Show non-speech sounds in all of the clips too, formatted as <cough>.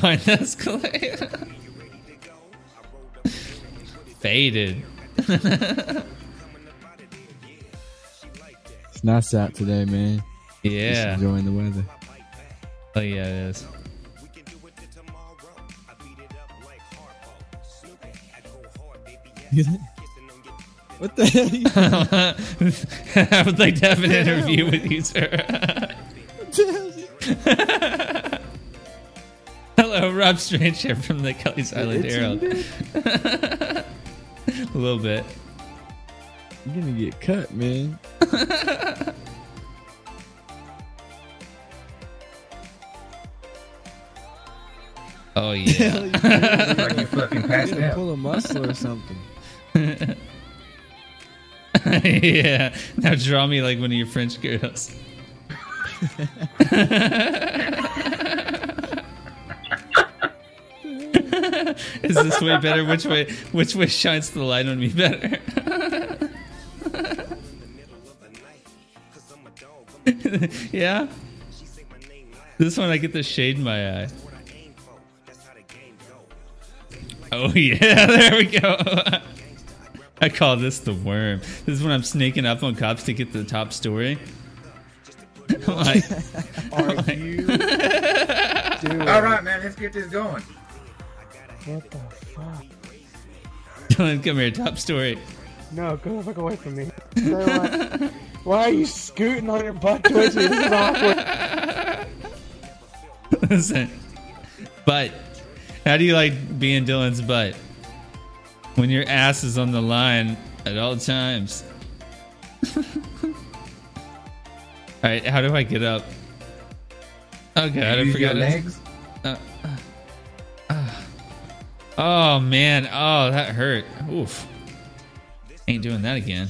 behind the escalator. Faded. It's nice out today, man. Just yeah. enjoying the weather. Oh yeah, it is. what the hell? <laughs> <laughs> I would like to have an interview with you, sir. <laughs> Hello, Rob Strange here from the Kelly's Island itching, Herald. <laughs> A little bit. You're gonna get cut, man. <laughs> Oh <laughs> yeah. Like you fucking passed out. pull a muscle or something. yeah. Now draw me like one of your French girls. <laughs> Is this way better? Which way? Which way shines the light on me better? <laughs> yeah. This one I get the shade in my eye. Oh <laughs> yeah, there we go. I call this the worm. This is when I'm sneaking up on cops to get the top story. I'm like, Are you? Dude, All right, man, let's get this going. What the fuck? Dylan, come here, top story. No, go the fuck away from me. <laughs> Say? Why are you scooting on your butt twitching? This is awkward. <laughs> Listen, butt. How do you like being Dylan's butt? When your ass is on the line at all times. <laughs> all right, how do I get up? Oh god, I Use your forgot. legs. Oh man, oh that hurt. Oof. Ain't doing that again.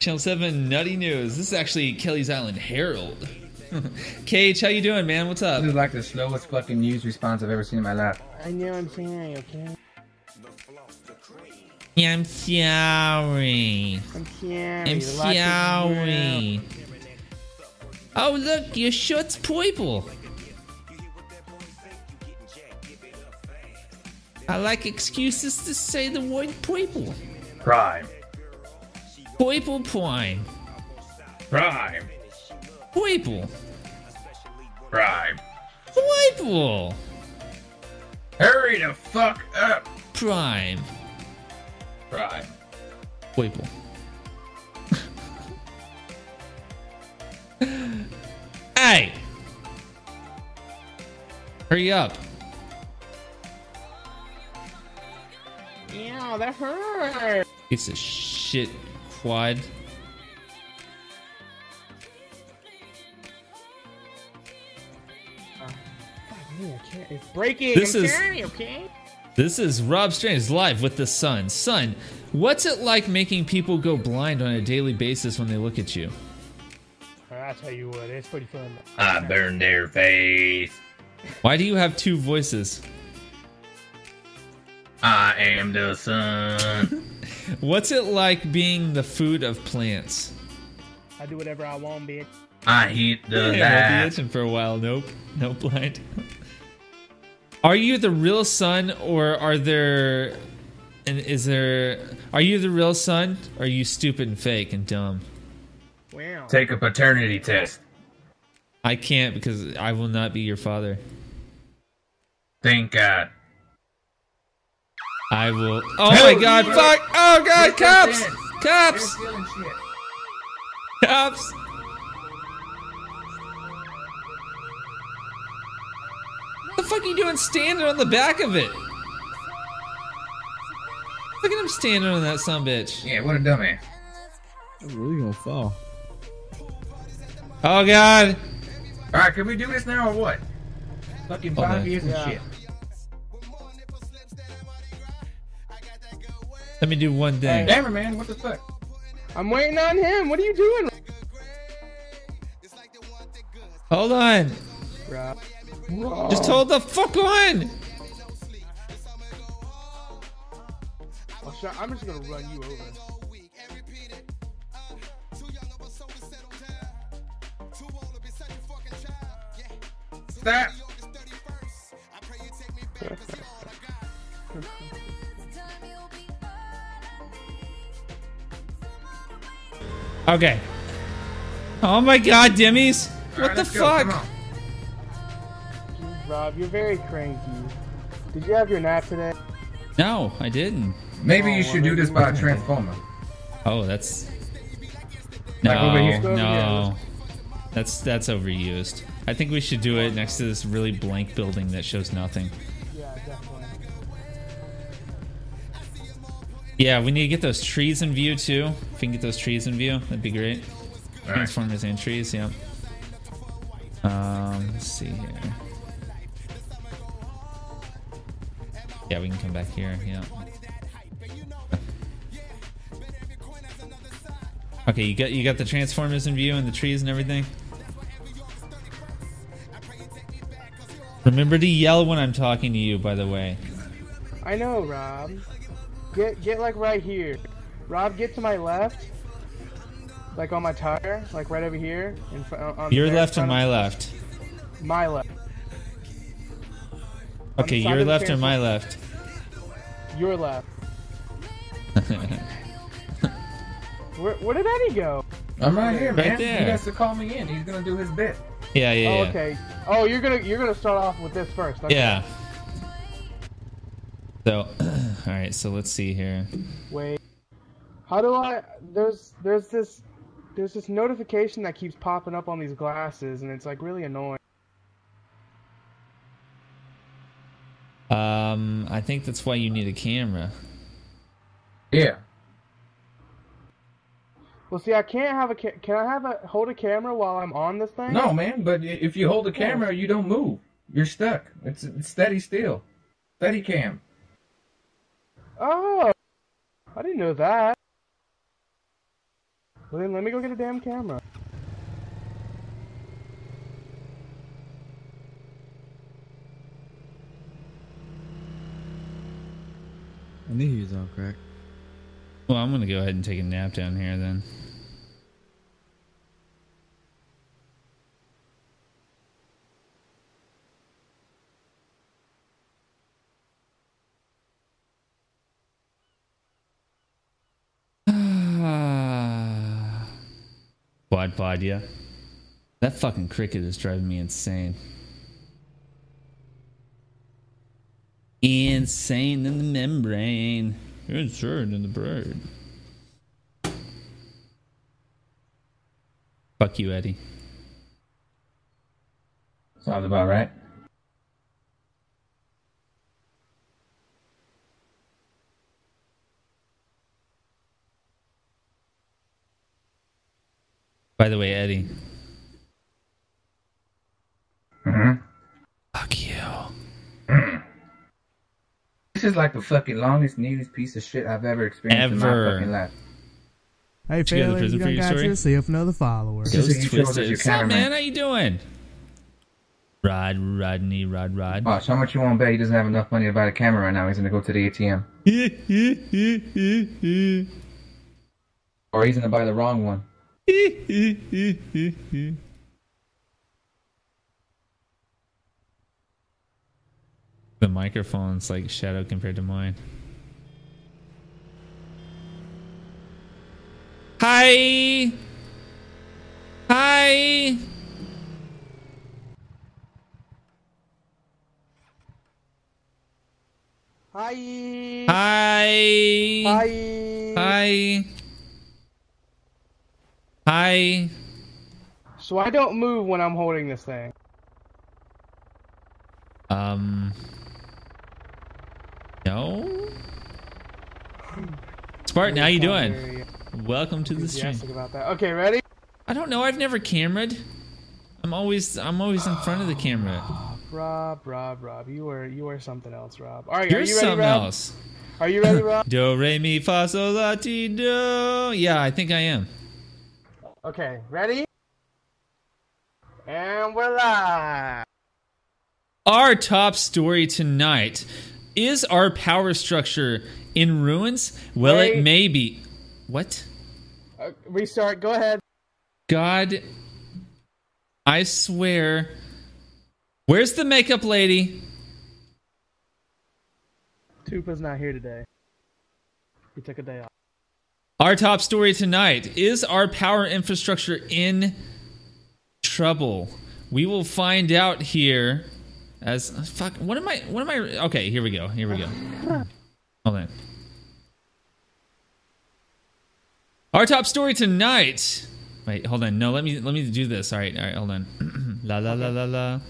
Channel 7 Nutty News. This is actually Kelly's Island Herald. <laughs> Cage, how you doing, man? What's up? This is like the slowest fucking news response I've ever seen in my life. I know I'm saying, okay? Yeah, I'm sorry. I'm sorry. I'm the lights are sorry. Oh look, your shirt's purple. I like excuses to say the word purple. Prime. Purple prime. Prime. Purple. Prime. Purple. Hurry the fuck up. Prime. Prime. Purple. <laughs> hey! Hurry up. Yeah, that hurt. Piece of shit quad. Uh, fuck me, I can't. It's breaking. This I'm is- sorry, okay? This is Rob Strange live with the sun. Sun, what's it like making people go blind on a daily basis when they look at you? I'll tell you what, it's pretty fun. I burned their face. Why do you have two voices? I am. <laughs> What's it like being the food of plants? I do whatever I want, bitch. I hit the Yeah, I'll be itching for a while. Nope. No blind. <laughs> Are you the real son or are there and is there are you the real son or are you stupid and fake and dumb? Wow. Take a paternity test. I can't because I will not be your father. Thank God. I will Oh my god, fuck! Oh god, cops! Cops! Cops! What the fuck are you doing standing on the back of it? Look at him standing on that son bitch. Yeah, what a dummy. I'm really gonna fall. Oh god! All right, can we do this now or what? Fucking five Okay. years and Yeah. shit. Let me do one thing. Damn it, man. What the fuck? I'm waiting on him. What are you doing? Hold on. Bro. Just hold the fuck on. Oh, I'll show- I'm just gonna run you over. Stop. Okay. Oh my god, Dimmies! All What right, the let's go, come fuck? on. Rob, you're very cranky. Did you have your nap today? No, I didn't. Maybe Oh, you well, should do this by a transformer. Oh, that's no, here. Go over no. That's that's overused. I think we should do it next to this really blank building that shows nothing. Yeah, we need to get those trees in view too. If we can get those trees in view, that'd be great. All right. Transformers and trees, yeah. Um, let's see here. Yeah, we can come back here. Yeah. Okay, you got you got the transformers in view and the trees and everything. Remember to yell when I'm talking to you. By the way. I know, Rob. Get get like right here. Rob, get to my left. Like on my tire, like right over here. In fr- on Your very left or front of- my left? My left. Okay, the side your left or my left? Your left. <laughs> Where, where did Eddie go? I'm right here, Right man. there. He has to call me in. He's gonna do his bit. Yeah, yeah, Oh, yeah. okay. Oh, you're gonna you're gonna start off with this first. Okay. Yeah. So, <clears throat> all right. So let's see here. Wait. How do I? There's there's this there's this notification that keeps popping up on these glasses, and it's like really annoying. Um, I think that's why you need a camera. Yeah. Well, see, I can't have a ca- can I have a hold a camera while I'm on this thing? No, man. But if you hold the camera, you don't move. You're stuck. It's, it's steady still. Steady cam. Oh, I didn't know that. Well, then let me go get a damn camera. I knew he was all crack. Well, I'm gonna go ahead and take a nap down here then. Quad pod, yeah. That fucking cricket is driving me insane. Insane in the membrane. Insane in the brain. Fuck you, Eddie. Sounds about right. By the way, Eddie. hmm Fuck you. This is like the fucking longest, neatest piece of shit I've ever experienced in my fucking life. Hey, you go to fellas, prison you for got, your got story? yourself another follower. This Ghost you chose as Twisted. What's up, man? How you doing? Rod, Rodney, Rod, Rod. Watch, how much you want to bet he doesn't have enough money to buy the camera right now? He's gonna go to the ATM. <laughs> Or he's gonna buy the wrong one. <laughs> the microphone's like shadow compared to mine. Hi. Hi. Hi. Hi. Hi. Hi. Hi. So I don't move when I'm holding this thing. Um. No. Spartan, how you doing? Welcome to the stream. about that. Okay, ready? I don't know. I've never camered. I'm always I'm always in front of the camera. <sighs> Rob, Rob, Rob, you are you are something else, Rob. All right, You're are you ready, something Rob? else. Are you ready, <laughs> Rob? Do re mi fa sol la ti do. Yeah, I think I am. Okay, ready? And we're live. Our top story tonight is our power structure in ruins. Well, it may be. What? Uh, restart. Go ahead. God, I swear. Where's the makeup lady? Tupa's not here today. He took a day off. Our top story tonight is our power infrastructure in trouble. We will find out here as fuck what am I what am I okay, here we go. Here we go. Hold on. Our top story tonight. Wait, hold on. No, let me let me do this. All right, all right, hold on. <clears throat> la la la la la.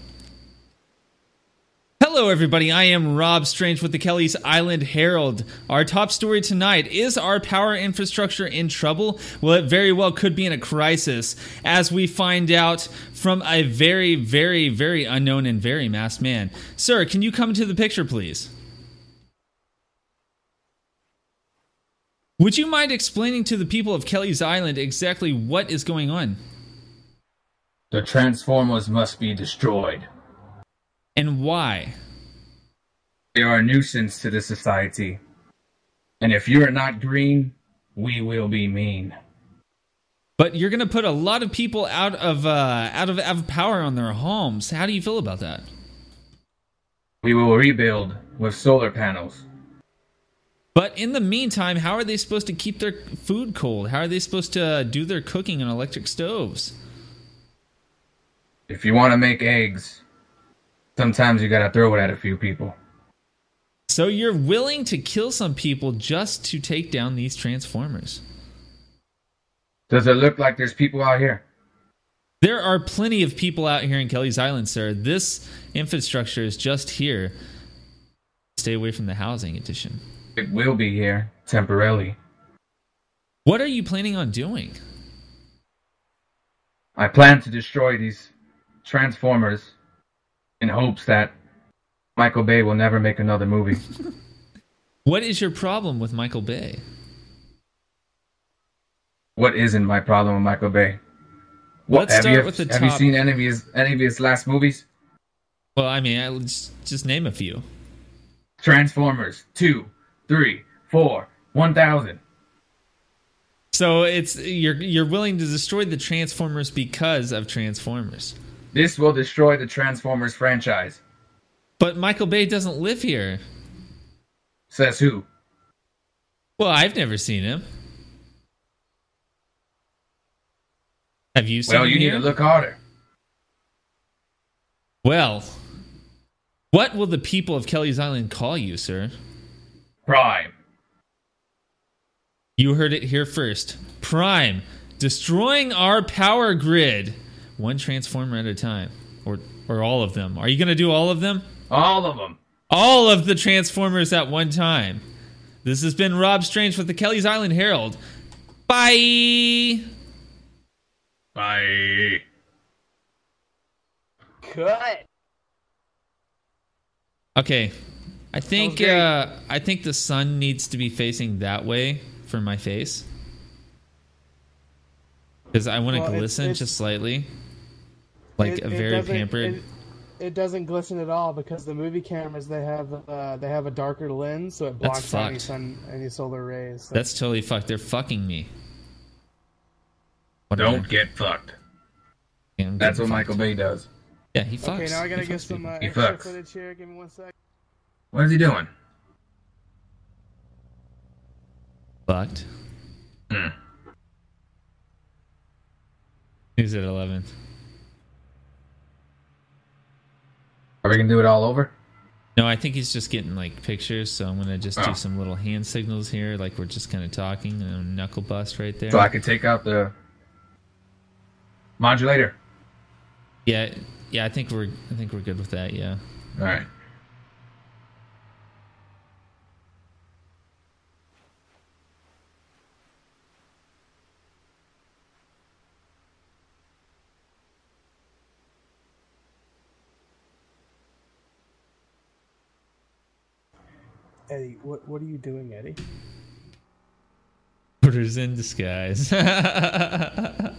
Hello, everybody. I am Rob Strange with the Kelly's Island Herald. Our top story tonight is our power infrastructure in trouble? Well, it very well could be in a crisis, as we find out from a very, very, very unknown and very masked man. Sir, can you come to the picture, please? Would you mind explaining to the people of Kelly's Island exactly what is going on? The Transformers must be destroyed. And why? They are a nuisance to the society. And if you're not green, we will be mean. But you're going to put a lot of people out of uh, out of out of power on their homes. How do you feel about that? We will rebuild with solar panels. But in the meantime, how are they supposed to keep their food cold? How are they supposed to do their cooking on electric stoves? If you want to make eggs, sometimes you gotta throw it at a few people. So you're willing to kill some people just to take down these transformers? Does it look like there's people out here? There are plenty of people out here in Kelly's Island, sir. This infrastructure is just here. Stay away from the housing edition. It will be here, temporarily. What are you planning on doing? I plan to destroy these Transformers in hopes that Michael Bay will never make another movie. <laughs> What is your problem with Michael Bay? what isn't my problem with Michael Bay? What, Let's have start you, with the have you top- seen any of his any of his last movies? Well, I mean, I'll just, just name a few. Transformers two, three, four, one thousand. So it's you're you're willing to destroy the Transformers because of Transformers. This will destroy the Transformers franchise. But Michael Bay doesn't live here. Says who? Well, I've never seen him. Have you seen Well, you need to look harder. Well, what will the people of Kelly's Island call you, sir? Prime. You heard it here first. Prime, destroying our power grid, one transformer at a time, or or all of them. Are you going to do all of them? All of them. All of the transformers at one time. This has been Rob Strange with the Kelly's Island Herald. Bye. Bye. Cut. Okay, I think great. uh, I think the sun needs to be facing that way for my face because I want to Well, glisten it's- just slightly, like It- a very doesn't- pampered. It, it doesn't glisten at all because the movie cameras they have uh, they have a darker lens, so it blocks out any sun any solar rays. So- That's totally fucked. They're fucking me. Whatever. Don't get fucked. Yeah, That's what getting Michael. Bay does. Yeah, he fucks. okay, now I gotta He get fucks some uh, extra fucks. footage here. Give me one sec. What is he doing? Fucked. Hmm. Who's at eleven? Are we gonna do it all over? No, I think he's just getting like pictures, so I'm gonna just Oh. do some little hand signals here, like we're just kind of talking, and a knuckle bust right there. So I can take out the modulator. Yeah, yeah, I think we're I think we're good with that. Yeah. All right. Eddie, what what are you doing, Eddie? Orders in disguise. <laughs>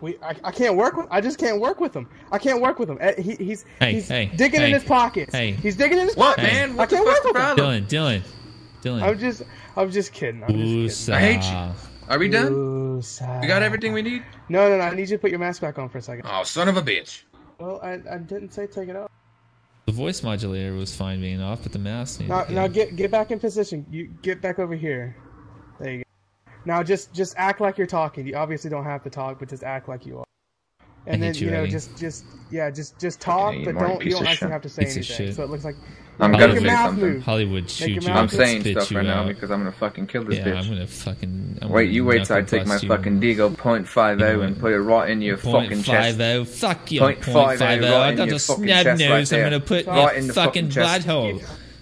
We I, I can't work with I just can't work with him. I can't work with him. He, he's Hey, he's hey, digging in his pockets. hey. He's digging in his What, pockets. man? I What the can't work with him. problem? Dylan, Dylan, I'm just I'm just kidding. I'm just Woosah. I hate you. Are we done? Woosah. We got everything we need? No, no, no. I need you to put your mask back on for a second. Oh, son of a bitch. Well, I, I didn't say take it off. The voice modulator was fine being off, but the mask. Now, now get get back in position. You get back over here. There you go. Now just just act like you're talking. You obviously don't have to talk, but just act like you are. And I then you, you know Eddie. just just yeah just just talk, but don't you don't actually shit. have to say Piece anything. shit. So it looks like I'm gonna your say mouth something. move. Hollywood shoot your you. mouth I'm saying spit stuff you right now because I'm gonna fucking kill this Yeah, bitch. I'm gonna fucking. I'm Wait, gonna you wait till I take my you. fucking Deagle .50 and put it right in your Point fucking chest. oh. Fuck you. Point Point five oh? five oh, oh. right I got a fucking snub chest right nose. I'm gonna put Right in in your the fucking fucking chest.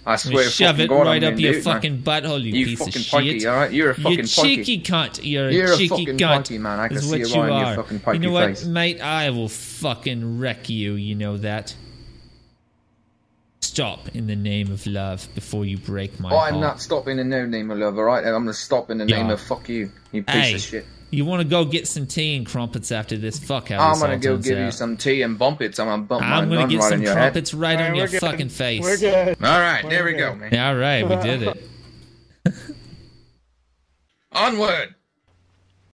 I swear gonna shove it God, right up your gonna man. fucking butthole, you, You piece fucking of punky, shit. alright? You're a fucking you cheeky cunt. You're a You're a cheeky fucking cunt. punky, man. I can is see what you right in your are. fucking You know what, face. mate? I will fucking wreck you. You know that. Stop in the name of love before you break my Oh, I'm not stopping in no name of love, alright? I'm gonna stop in the Yeah. name of fuck you, you piece Hey, of shit. You want to go get some tea and crumpets after this? Fuck how I'm gonna all go turns give you some tea and bump it, so I'm gonna bump my I'm gonna get right some in your head. crumpets right Alright, on your good. fucking face. We're good. Alright, there We're we go, man. All right, we did it. <laughs> Onward!